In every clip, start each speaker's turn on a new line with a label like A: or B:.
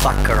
A: open,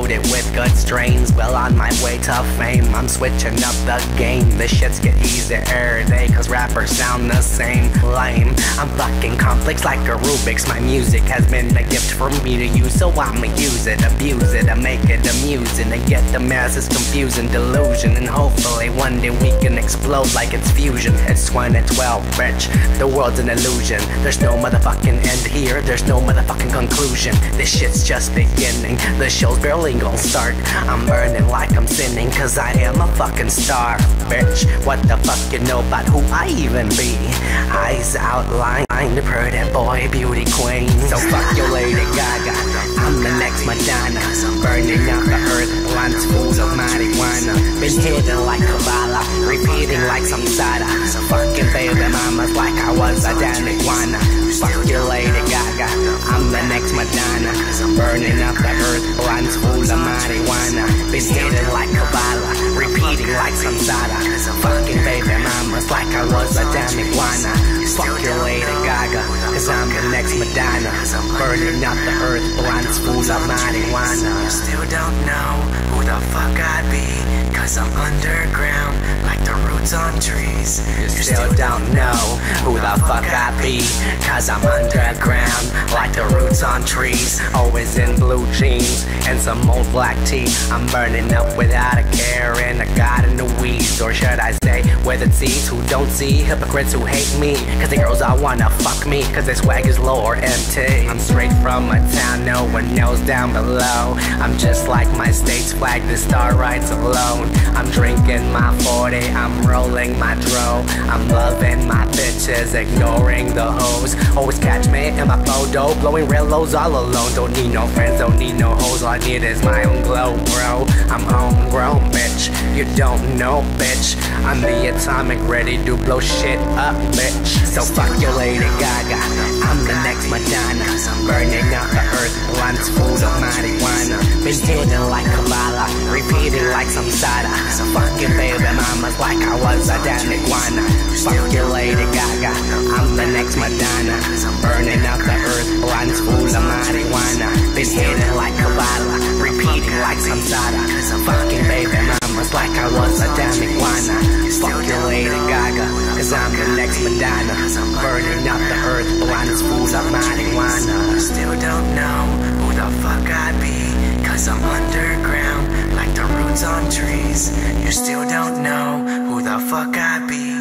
A: loaded with good strains. Well, on my way to fame, I'm switching up the game. The shits get easier day, cause rappers sound the same. Lame, I'm fucking complex like a Rubik's. My music has been a gift for me to use, so I'ma use it, abuse it, and make it amusing. And get the masses confused and delusion. And hopefully one day we can explode like it's fusion. It's 2012, bitch. The world's an illusion. There's no motherfucking end here, there's no motherfucking conclusion. This shit's just beginning, the show's barely gonna start. I'm burning like I'm sinning, cause I am a fucking star, bitch. What the fuck you know about who I even be? Eyes outlined, the pretty boy, beauty queen. So fuck your Lady Gaga, I'm the next Madonna. Burning up the earth, blunts full of marijuana. Been hidden like Kabbalah, repeating like samsara. Fucking baby mamas like I was a damn iguana. Fuck your Lady Gaga, I'm the next Madonna. Burning up the earth, blunts full of marijuana. Been hidden like Kabbalah, repeating like samsara. Fucking baby mamas like I was a damn iguana. Fuck your Lady Gaga, cause I'm the next Madonna. Burning up the earth, blunts full of marijuana.
B: Still don't know who the fuck I be, cause I'm underground, like the roots on trees.
A: You still don't know who the fuck I be, cause I'm underground, like the roots on trees. Always in blue jeans and some old black tea. I'm burning up without a care and I got in the weeds. Or should I say, with the seeds who don't see, hypocrites who hate me. Cause the girls all wanna fuck me, cause their swag is low or empty. I'm straight from a town no one knows down below. I'm just like my state's flag, the star rides alone. I'm drinking my 40, I'm rolling my dro. I'm loving my bitches, ignoring the hoes. Always catch me in my photo, blowing real lows all alone. Don't need no friends, don't need no hoes. All I need is my own glow, bro. I'm homegrown, bitch. You don't know, bitch. I'm the atomic, ready to blow shit up, bitch. So fuck your Lady Gaga. I'm the next Madonna. Burning up the earth, blunts full of marijuana. Been hidden like Kabbalah, repeating like samsara. Fucking baby mamas like I was a damn iguana. Fuck your Lady Gaga. I'm the next Madonna. Burning up the earth, blunts full of marijuana. Been hidden like Kabbalah, repeating like samsara. Fucking baby mamas like I was a damn iguana. Fuck your Lady Gaga, cause I'm the next Madonna. Burning up the earth, blunts full of marijuana.
B: Still don't know who the fuck I be, cause I'm underground, like the roots on trees. You still don't know who the fuck I be.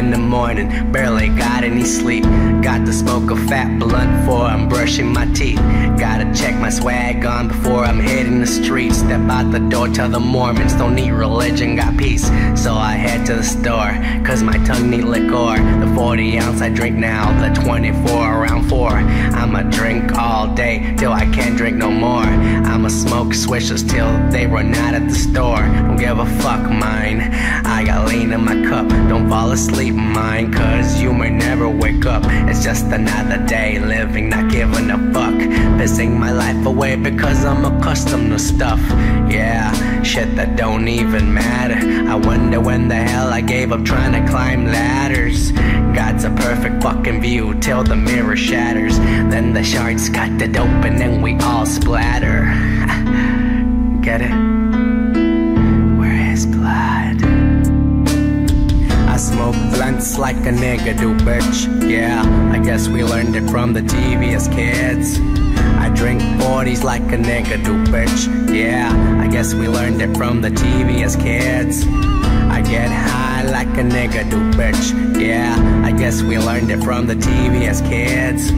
A: In the morning, barely got any sleep. Got the smoke of fat blunt before I'm brushing my teeth. Gotta check my swag on before I'm hitting the streets. Step out the door, tell the Mormons don't need religion, got peace. So I head to the store, cause my tongue need liquor. The 40 ounce I drink now, the 24 around 4. I'ma drink all day till I can't drink no more. I'ma smoke swishers till they run out at the store. Don't give a fuck, mine. I got lean in my cup, don't fall asleep, mine. Cause you may never wake up. It's just another day living, not giving a fuck. Pissing my life away because I'm accustomed to stuff. Yeah, shit that don't even matter. I wonder when the hell I gave up trying to climb ladders. God's a perfect fucking view till the mirror shatters. Then the shards cut it open and we all splatter. Get it? Where is blood? Smoke blunts like a nigga do, bitch. Yeah, I guess we learned it from the TV as kids. I drink 40s like a nigga do, bitch. Yeah, I guess we learned it from the TV as kids. I get high like a nigga do, bitch. Yeah, I guess we learned it from the TV as kids.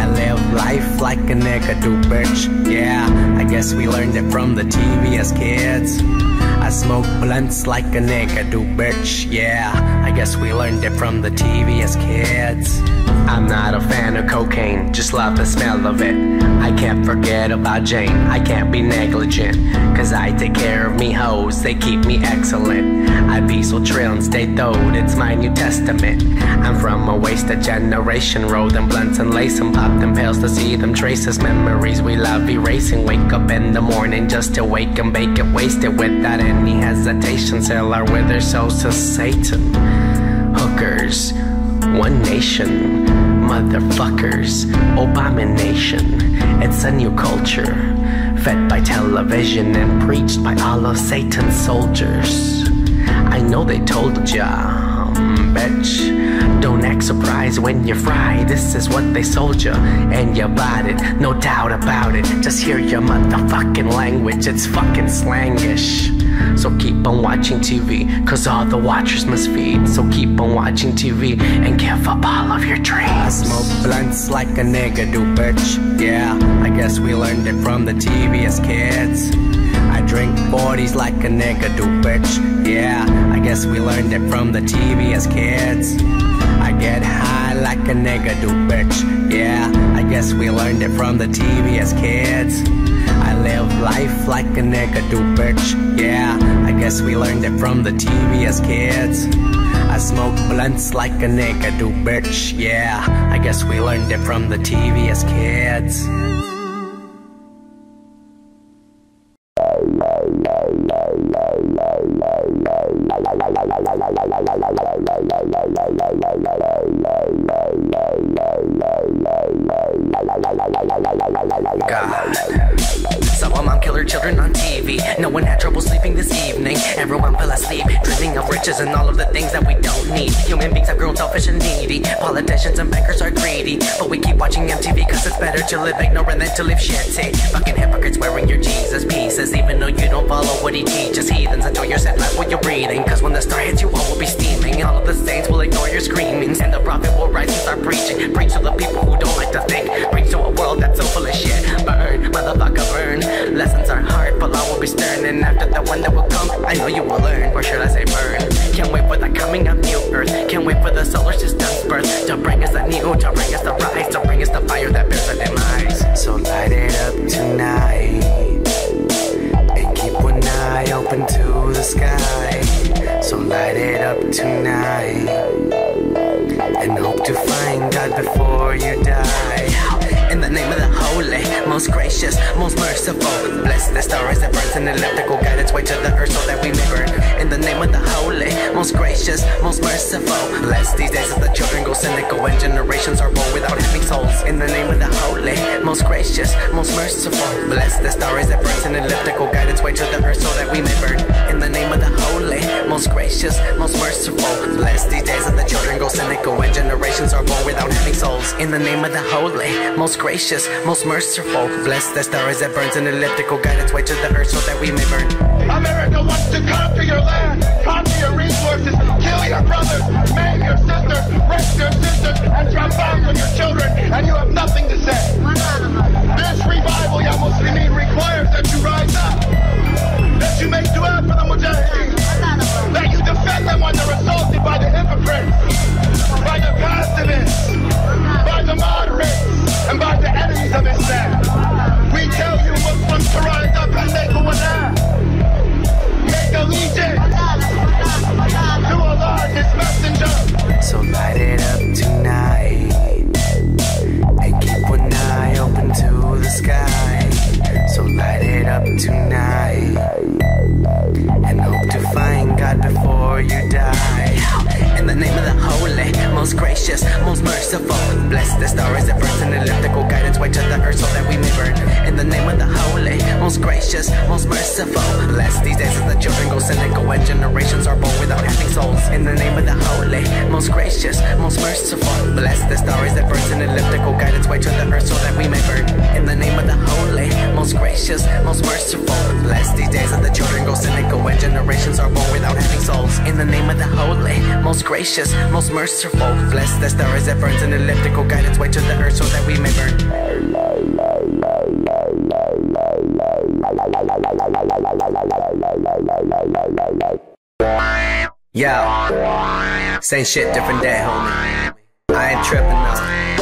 A: I live life like a nigga do, bitch. Yeah, I guess we learned it from the TV as kids. I smoke blunts like a nigga do, bitch. Yeah, I guess we learned it from the TV as kids. I'm not a fan of cocaine, just love the smell of it. I can't forget about Jane, I can't be negligent. Cause I take care of me hoes, they keep me excellent. I be so trill and stay throwed, it's my New Testament. I'm from a wasted generation, roll them blunts and lace them, pop them pills to see them traces. Memories we love erasing, wake up in the morning just to wake and bake it, wasted without any hesitation. Sell our wither souls to Satan. Hookers, one nation, motherfuckers, abomination. It's a new culture, fed by television and preached by all of Satan's soldiers. I know they told ya, um, bitch. Don't act surprised when you fry. This is what they sold you, and you bought it. No doubt about it. Just hear your motherfucking language. It's fucking slangish. So keep on watching TV, cause all the watchers must feed. So keep on watching TV and give up all of your dreams. I smoke blunts like a nigga do, bitch. Yeah, I guess we learned it from the TV as kids. I drink 40s like a nigga do, bitch. Yeah, I guess we learned it from the TV as kids. I get high like a nigga do, bitch. Yeah, I guess we learned it from the TV as kids. I live life like a nigga do, bitch. Yeah, I guess we learned it from the TV as kids. I smoke blunts like a nigga do, bitch. Yeah, I guess we learned it from the TV as kids.
B: Children on TV. No one had trouble sleeping this evening. Everyone fell asleep, dreaming of riches and all of the things that we don't need. Human beings have grown selfish and needy. Politicians and bankers are greedy. But we keep watching MTV cause it's better to live ignorant than to live shitty. Fucking hypocrites wearing your Jesus pieces. Even though you don't follow what he teaches. Heathens enjoy your set life what you're reading. Cause when the star hits you, all will be steaming. All of the saints will ignore your screamings. And the prophet will rise and start preaching. Preach to the people who don't like to think. Preach to a world that's so full of shit. Burn, motherfucker, burn. Lessons are hard, but law will be stern. And after the one that will come, I know you will learn. Or should I say burn? Can't wait for the coming of new earth. Can't wait for the solar system's birth. To bring us the new, to bring us the rise, to bring us the fire that bears our demise.
A: So light it up tonight and keep one eye open to the sky. So light it up tonight and hope to find God before you die.
B: In the name of the holy, most gracious, most merciful. Bless the stars that burns an elliptical, guide its way to the earth so that we may burn. In the name of the holy, most gracious, most merciful. Bless these days as the children go cynical and generations are born without having souls. In the name of the holy, most gracious, most merciful. Bless the stars that burns an elliptical, guide its way to the earth so that we may burn. In the name of the holy, most gracious, most merciful. Bless these days as the children go cynical and generations are born without having souls. In the name of the holy, most gracious, most merciful. Bless the stars that burns an elliptical, guide its way to the earth so that we may burn.
C: America wants to conquer your land, conquer your resources, kill your brothers, maim your sisters, rape your sisters, and drop bombs on your children, and you have nothing to say. This revival, Ya Muslimin, requires that you rise up, that you make dua for the mujahideen, that you defend them when they're assaulted by the hypocrites,
B: Bless these days as the children go cynical and generations are born without having souls. In the name of the holy, most gracious, most merciful. Bless the stars that burns an elliptical, guide its way to the earth so that we may burn. In the name of the holy, most gracious, most merciful. Bless these days as the children go cynical and generations are born without having souls. In the name of the
A: holy, most gracious, most merciful. Bless the stars that burns an elliptical, guide its way to the earth so that we may burn. Yo, same shit, different day, homie. I ain't tripping though.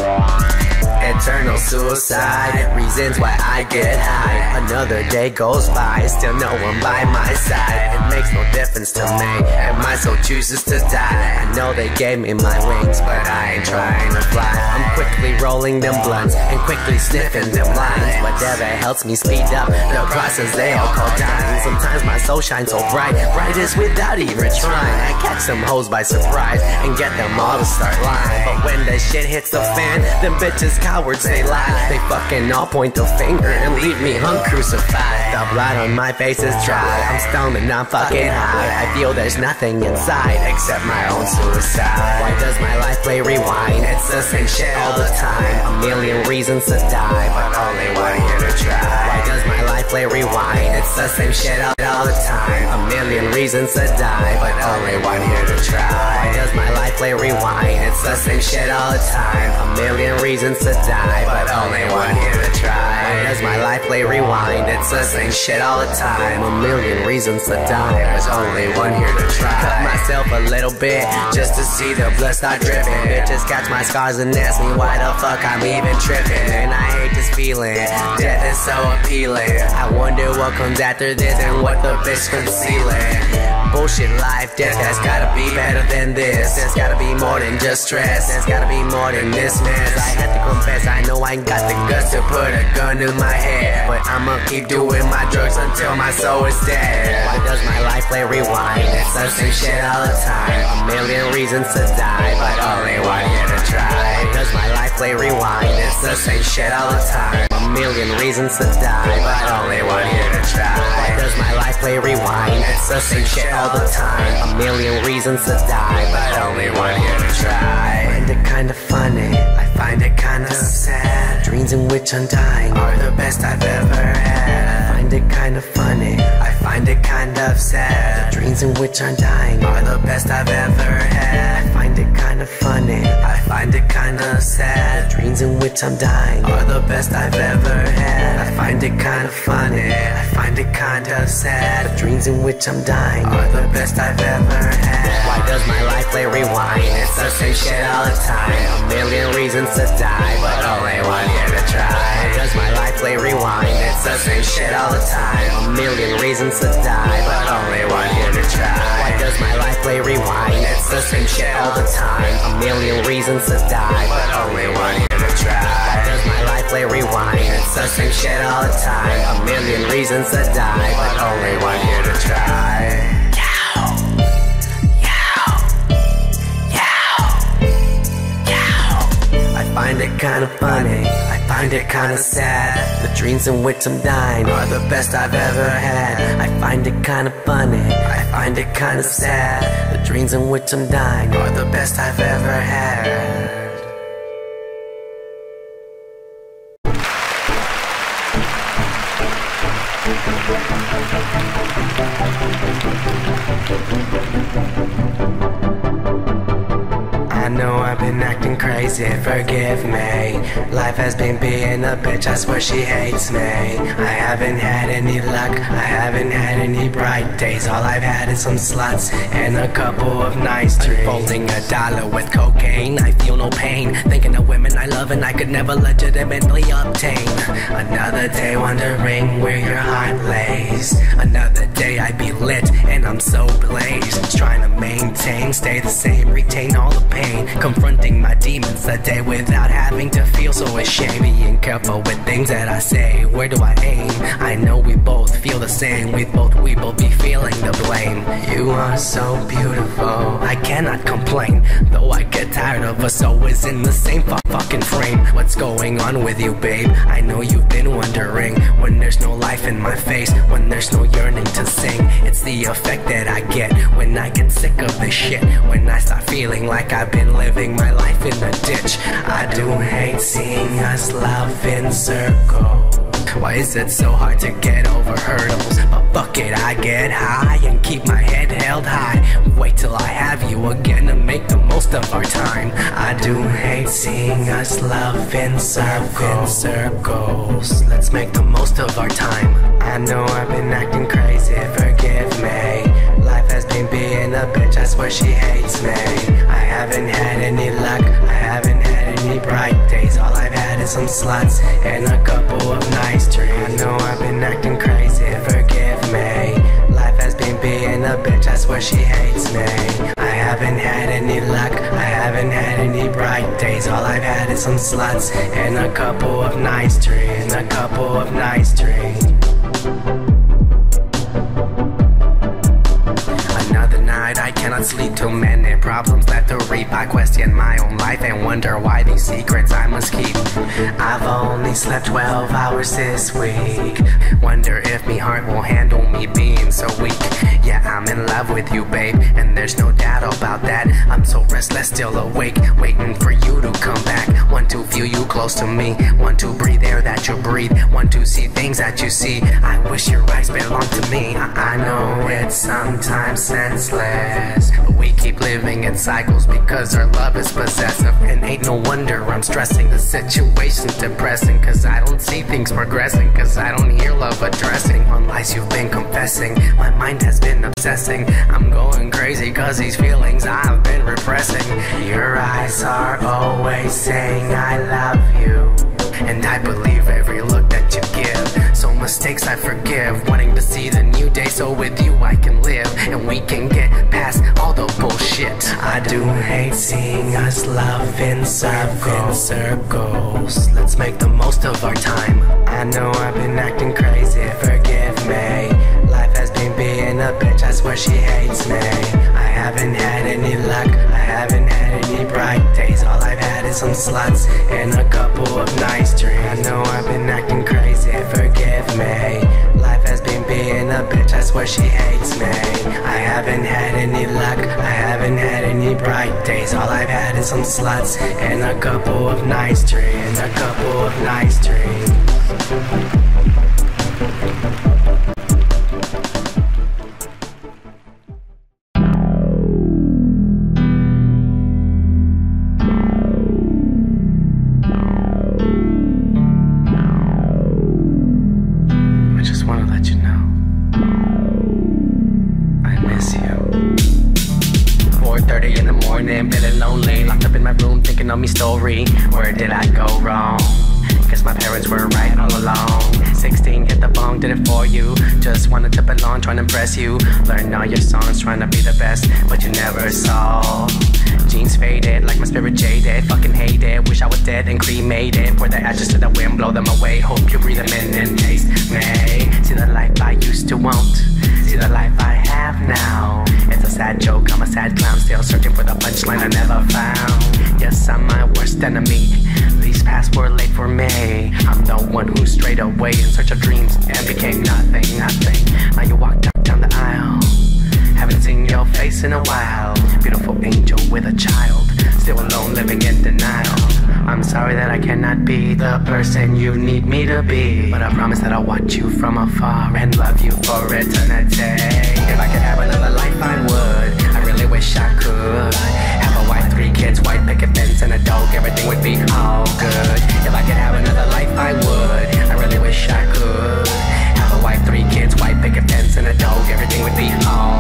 A: Suicide, reasons why I get high. Another day goes by, still no one by my side. It makes no difference to me, and my soul chooses to die. I know they gave me my wings, but I ain't trying to fly. I'm quickly rolling them blunts and quickly sniffing them lines. Whatever helps me speed up the process they all call dying. Sometimes my soul shines so bright, brightest without even trying. I catch some hoes by surprise and get them all to start lying. But when the shit hits the fan, them bitches cowards they lie. They fucking all point the finger and leave me hung crucified. The blood on my face is dry. I'm stoned and I'm fucking high. I feel there's nothing inside except my own suicide. Why does my life play rewind? It's the same shit all the time. A million reasons to die, but only one here to try. Life play rewind? It's the same shit all, all the time. A million reasons to die, but only one here to try. Why does my life play rewind? It's the same shit all the time. A million reasons to die, but only one here to try. Why does my life play rewind? It's the same shit all the time. A million reasons to die. There's only one here to try. Cut myself a little bit just to see the blood start dripping. Bitches catch my scars and ask me why the fuck I'm even tripping. And I hate this feeling. Death is so appealing. I wonder what comes after this and what the bitch concealing. Bullshit life, death has gotta be better than this. There's gotta be more than just stress. There's gotta be more than this mess. I had to confess, I know I ain't got the guts to put a gun in my head. But I'ma keep doing my drugs until my soul is dead. Why does my life play rewind? It's the same shit all the time. A million reasons to die, but only one here to try. Does my life play rewind? It's the same shit all the time. A million reasons to die, but only one here to try. Does my life play rewind? It's the same shit all the time. A million reasons to die, but only one here to try. I find it kinda funny. I find it kinda sad. Dreams in which I'm dying are the best I've ever had. I find it kinda funny. I find it kind of sad. Dreams in which I'm dying are the best I've ever had. Kinda funny. I find it kinda sad. Dreams in which I'm dying are the best I've ever had. I find it kinda funny. I find it kind of sad. Dreams in which I'm dying are the best I've ever had. Why does my life play rewind? It's the same shit all the time. A million reasons to die, but only one here to try. Why does my life play rewind? It's the same shit all the time. A million reasons to die, but only one here to try. Why does my life play rewind? The same shit all the time. A million reasons to die, but only one here to try. Does my life play rewind? It's the same shit all the time. A million reasons to die, but only one here to try. I find it kinda funny, I find it kinda sad. The dreams in which I'm dying are the best I've ever had. I find it kinda funny, I find it kinda sad. Dreams in which I'm dying are the best I've ever had. I know I've been acting crazy, forgive me. Life has been being a bitch, I swear she hates me. I haven't had any luck, I haven't had any bright days. All I've had is some sluts and a couple of nice trees. Unfolding a dollar with cocaine, I feel no pain. Thinking of women I love and I could never legitimately obtain. Another day wondering where your heart lays. Another day I'd be lit and I'm so blazed. Trying to maintain, stay the same, retain all the pain. Confronting my demons a day without having to feel so ashamed. Being careful with things that I say. Where do I aim? I know we both feel the same. We both, we both be feeling the blame. You are so beautiful. I cannot complain. Though I get tired of us always in the same fu- fucking frame. What's going on with you, babe? I know you've been wondering when there's no life in my face, when there's no yearning to sing. It's the effect that I get when I get sick of this shit. When I start feeling like I've been living my life in a ditch. I do hate seeing us love in circles. Why is it so hard to get over hurdles? But fuck it, I get high and keep my head held high. Wait till I have you again to make the most of our time. I do hate seeing us love in circles. circles. Let's make the most of our time. I know I've been acting crazy, forgive me. Has been being a bitch, I swear she hates me. I haven't had any luck, I haven't had any bright days. All I've had is some sluts and a couple of nice trees. I know I've been acting crazy, forgive me. Life has been being a bitch, I swear she hates me. I haven't had any luck, I haven't had any bright days. All I've had is some sluts and a couple of nice. And a couple of nice trees. I cannot sleep. Many problems that to reap. I question my own life and wonder why these secrets I must keep. I've only slept 12 hours this week. Wonder if me heart will handle me being so weak. Yeah, I'm in love with you, babe, and there's no doubt about that. I'm so restless, still awake, waiting for you to come back. Want to feel you close to me, want to breathe air that you breathe, want to see things that you see. I wish your eyes belonged to me. I, I know it's sometimes senseless, we keep living in cycles because our love is possessive. And ain't no wonder I'm stressing. The situation's depressing, cause I don't see things progressing, cause I don't hear love addressing on lies you've been confessing. My mind has been obsessing. I'm going crazy cause these feelings I've been repressing. Your eyes are always saying I love you. And I believe every So mistakes I forgive. Wanting to see the new day so with you I can live. And we can get past all the bullshit. I do hate seeing us love in circles. circles. Let's make the most of our time. I know I've been acting crazy, forgive me. Life has been being a bitch, I swear she hates me. I haven't had any luck, I haven't had any bright days. All I've had is some sluts and a couple of nice dreams. I know I've been acting crazy, me. Life has been being a bitch, I swear she hates me. I haven't had any luck, I haven't had any bright days. All I've had is some sluts and a couple of nice dreams. A couple of nice dreams. Of me story Where did I go wrong? Guess my parents were right all along. 16, hit the bong, did it for you. Just wanted to belong, trying to impress you. Learn all your songs, trying to be the best But you never saw. Jeans faded, like my spirit jaded. Fucking hate it, wish I was dead and cremated. Pour the ashes to the wind, blow them away. Hope you breathe them in and taste me. See the life I used to want. See the life I have now. It's a sad joke, I'm a sad clown. Still searching for the punchline I never found. Yes, Enemy These past were late for me I'm the one who strayed away in search of dreams And became nothing, nothing Now you walked up down the aisle haven't seen your face in a while. Beautiful angel with a child. Still alone, living in denial. I'm sorry that I cannot be the person you need me to be. But I promise that I'll watch you from afar and love you for eternity. If I could have another life, I would. I really wish I could. Kids, white picket fence, and a dog. Everything would be all good. If I could have another life, I would. I really wish I could. Have a wife, three kids, white picket fence, and a dog. Everything would be all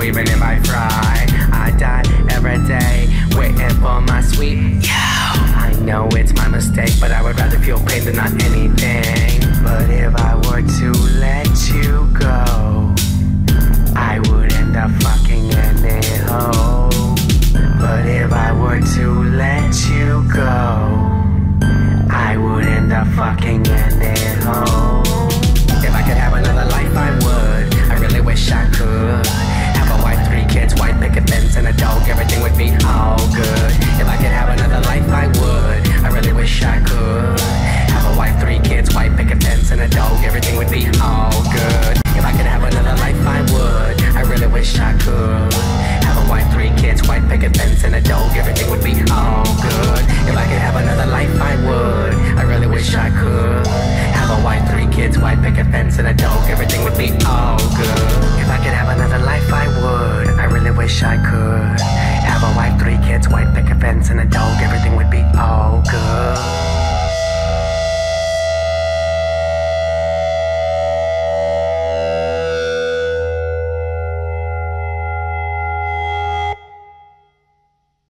A: So even if I I die every day waiting for my sweet you. I know it's my mistake, but I would rather feel pain than not anything. But if I were to let you go, I would end up fucking in a hole. But if I were to let you go, I would end up fucking in a hole. If I could have another life, I would. I really wish I could. A fence and a dog, everything would be all good. If I could have another life, I would. I really wish I could. Have a wife, three kids, white picket